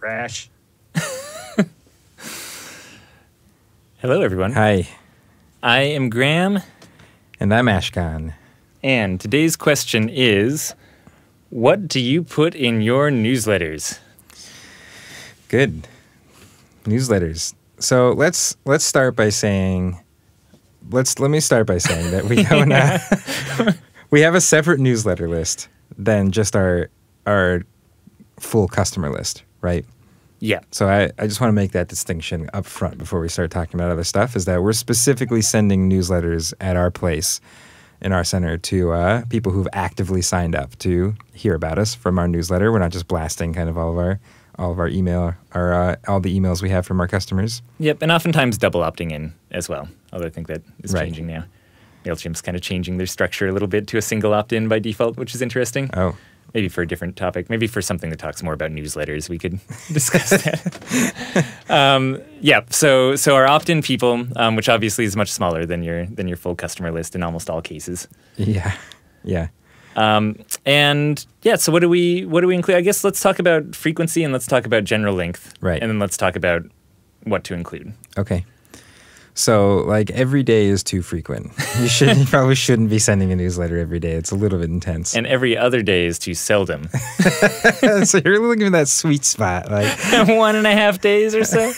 Rash. Hello, everyone. Hi, I am Graham, and I'm Ashkahn. and today's question is What do you put in your newsletters? Good. Newsletters. So let's let's start by saying let's let me start by saying that we don't uh, we have a separate newsletter list than just our our full customer list, right? Yeah. So I, I just want to make that distinction up front before we start talking about other stuff is that we're specifically sending newsletters at our place in our center to uh, people who've actively signed up to hear about us from our newsletter. We're not just blasting kind of all of our all of our email our uh, all the emails we have from our customers. Yep. And oftentimes double opting in as well, although I think that is Right. changing now. MailChimp's kind of changing their structure a little bit to a single opt in by default, which is interesting. Oh, Maybe for a different topic, maybe for something that talks more about newsletters, we could discuss that. um, yeah, so so our opt-in people, um, which obviously is much smaller than your than your full customer list in almost all cases. yeah, yeah. Um, and yeah, so what do we what do we include? I guess let's talk about frequency and let's talk about general length, Right. And then let's talk about what to include. Okay. So like every day is too frequent. You should you probably shouldn't be sending a newsletter every day. It's a little bit intense. And every other day is too seldom. so you're looking at that sweet spot, like one and a half days or so.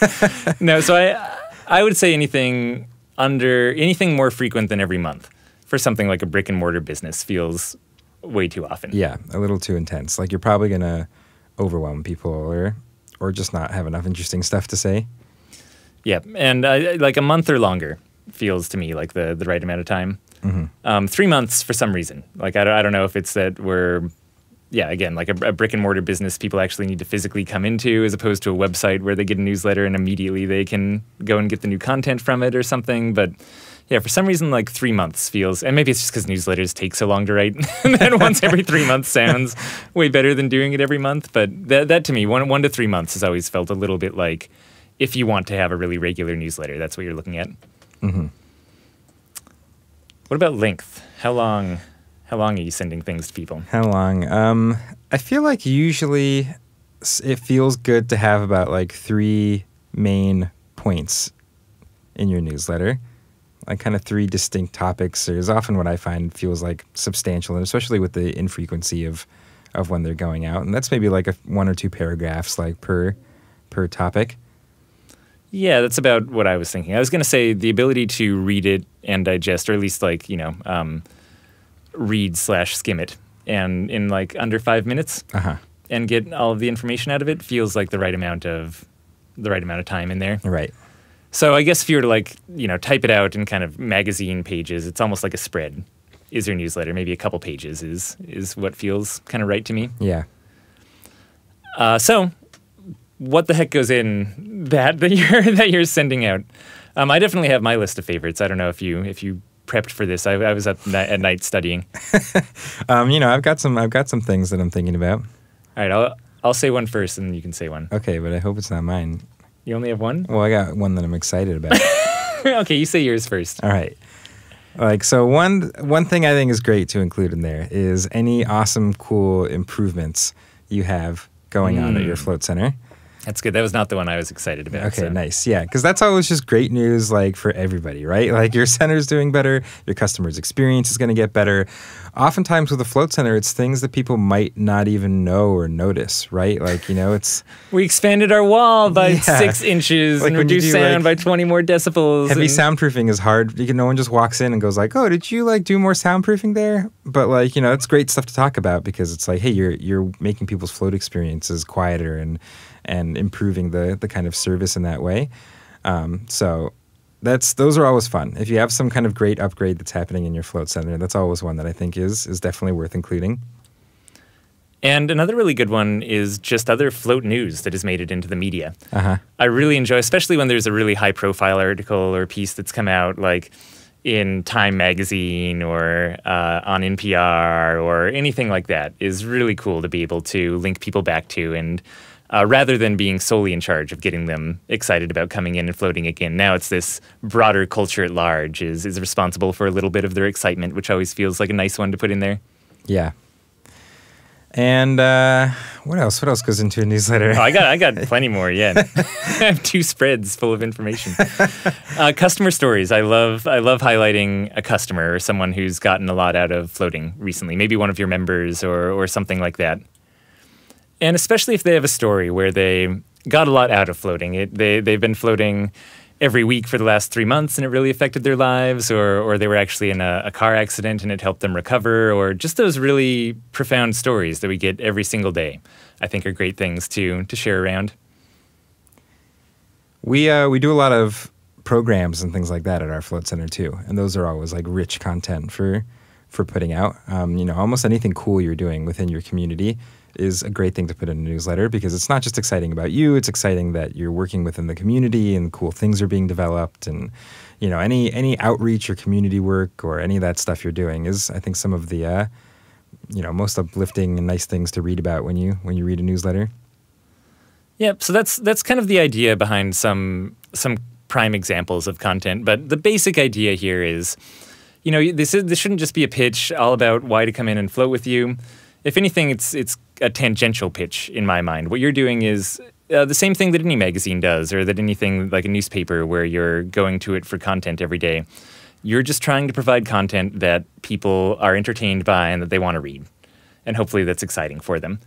no, so I I would say anything under anything more frequent than every month for something like a brick and mortar business feels way too often. yeah, a little too intense. Like you're probably gonna overwhelm people or or just not have enough interesting stuff to say. Yeah, and uh, like a month or longer feels to me like the the right amount of time. Um, three months for some reason. Like I don't, I don't know if it's that we're yeah again like a, a brick and mortar business people actually need to physically come into as opposed to a website where they get a newsletter and immediately they can go and get the new content from it or something. But yeah, for some reason like three months feels and maybe it's just because newsletters take so long to write that once every three months sounds way better than doing it every month. But that that to me one one to three months has always felt a little bit like if you want to have a really regular newsletter, that's what you're looking at. Mm-hmm. What about length? How long? How long are you sending things to people? How long? Um, I feel like usually it feels good to have about like three main points in your newsletter. Like kind of three distinct topics is often what I find feels like substantial, and especially with the infrequency of of when they're going out. And that's maybe like a one or two paragraphs like per per topic. Yeah, that's about what I was thinking. I was going to say the ability to read it and digest, or at least like you know, um, read slash skim it, and in like under five minutes, Uh huh. and get all of the information out of it feels like the right amount of the right amount of time in there. Right. So I guess if you were to like, you know, type it out in kind of magazine pages, it's almost like a spread. Is your newsletter maybe a couple pages is is what feels kind of right to me. Yeah. Uh, so, what the heck goes in that that you're that you're sending out? Um, I definitely have my list of favorites. I don't know if you if you prepped for this. I, I was up ni- at night studying. Um, you know, I've got some I've got some things that I'm thinking about. All right, I'll I'll say one first, and you can say one. Okay, but I hope it's not mine. You only have one. Well, I got one that I'm excited about. okay, you say yours first. All right. Like so one one thing I think is great to include in there is any awesome cool improvements you have going on at your hmm. float center. That's good. That was not the one I was excited about. Okay, so. nice. Yeah, cuz that's always just great news like for everybody, right? Like your center's doing better, your customer's experience is going to get better. Oftentimes with a float center, it's things that people might not even know or notice, right? Like, you know, it's We expanded our wall by Yeah. six inches Like and reduced do, sound like, by 20 more decibels. Heavy and- soundproofing is hard. You can, no one just walks in and goes like, "Oh, did you like do more soundproofing there?" But like, you know, it's great stuff to talk about because it's like, hey, you're you're making people's float experiences quieter and and improving the the kind of service in that way. Um, so that's those are always fun. If you have some kind of great upgrade that's happening in your float center, that's always one that I think is is definitely worth including. And another really good one is just other float news that has made it into the media. Uh huh. I really enjoy, especially when there's a really high profile article or piece that's come out, like in Time Magazine or uh, on NPR or anything like that, is really cool to be able to link people back to and uh, rather than being solely in charge of getting them excited about coming in and floating again. Now it's this broader culture at large is is responsible for a little bit of their excitement, which always feels like a nice one to put in there. Yeah. And uh, what else? What else goes into a newsletter? Oh, I got I got plenty more. Yeah, I have two spreads full of information. Uh, customer stories. I love I love highlighting a customer or someone who's gotten a lot out of floating recently. Maybe one of your members or or something like that. And especially if they have a story where they got a lot out of floating. It, they they've been floating every week for the last three months and it really affected their lives, or, or they were actually in a, a, car accident and it helped them recover, or just those really profound stories that we get every single day, I think are great things to, to share around. We, uh, we do a lot of programs and things like that at our float center too, and those are always like rich content for, for putting out. Um, you know, almost anything cool you're doing within your community is a great thing to put in a newsletter because it's not just exciting about you it's exciting that you're working within the community and cool things are being developed. And you know any any outreach or community work or any of that stuff you're doing is i think some of the uh, you know most uplifting and nice things to read about when you when you read a newsletter. Yep. So that's that's kind of the idea behind some some prime examples of content. But the basic idea here is you know this is this shouldn't just be a pitch all about why to come in and float with you. If anything it's it's a tangential pitch in my mind. What you're doing is uh, the same thing that any magazine does, or that anything like a newspaper where you're going to it for content every day. You're just trying to provide content that people are entertained by and that they want to read. And hopefully that's exciting for them.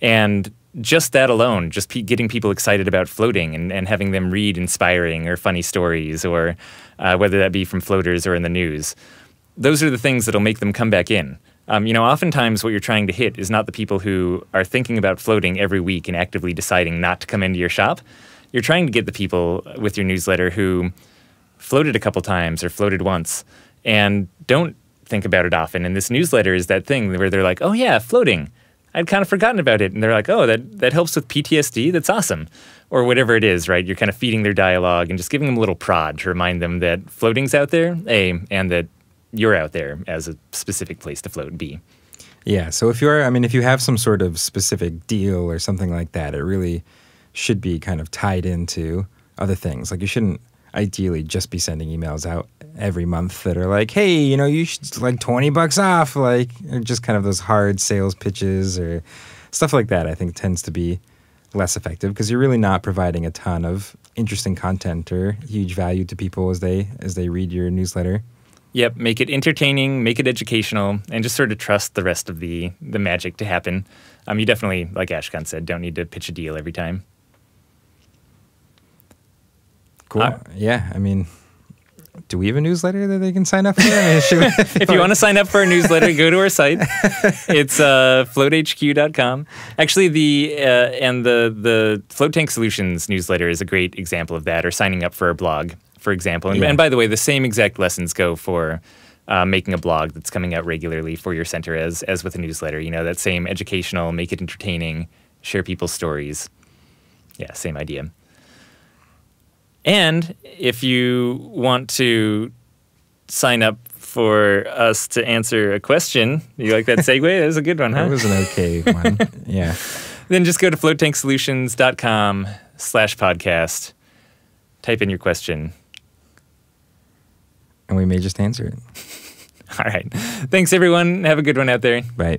And just that alone, just pe- getting people excited about floating and, and having them read inspiring or funny stories, or uh, whether that be from floaters or in the news, those are the things that'll make them come back in. Um, you know, oftentimes what you're trying to hit is not the people who are thinking about floating every week and actively deciding not to come into your shop. You're trying to get the people with your newsletter who floated a couple times or floated once and don't think about it often. And this newsletter is that thing where they're like, oh, yeah, floating. I'd kind of forgotten about it. And they're like, oh, that, that helps with PTSD. That's awesome. Or whatever it is, right? You're kind of feeding their dialogue and just giving them a little prod to remind them that floating's out there, A, and that you're out there as a specific place to float B. Yeah. So if you're, I mean, if you have some sort of specific deal or something like that, it really should be kind of tied into other things. Like you shouldn't ideally just be sending emails out every month that are like, hey, you know, you should like 20 bucks off, like just kind of those hard sales pitches or stuff like that, I think tends to be less effective because you're really not providing a ton of interesting content or huge value to people as they as they read your newsletter. Yep, make it entertaining, make it educational, and just sort of trust the rest of the the magic to happen. Um, you definitely, like Ashkahn said, don't need to pitch a deal every time. Cool. Uh, yeah, I mean, do we have a newsletter that they can sign up for? If you want to sign up for a newsletter, go to our site. It's uh, floathq.com. Actually, the uh, and the the Float Tank Solutions newsletter is a great example of that, or signing up for a blog for example. And, yeah. and by the way, the same exact lessons go for uh, making a blog that's coming out regularly for your center as as with a newsletter. You know, that same educational, make it entertaining, share people's stories. Yeah, same idea. And if you want to sign up for us to answer a question, you like that segue? that was a good one, huh? That was an okay one. Yeah. Then just go to floattanksolutions.com slash podcast. Type in your question and we may just answer it. All right. Thanks, everyone. Have a good one out there. Bye.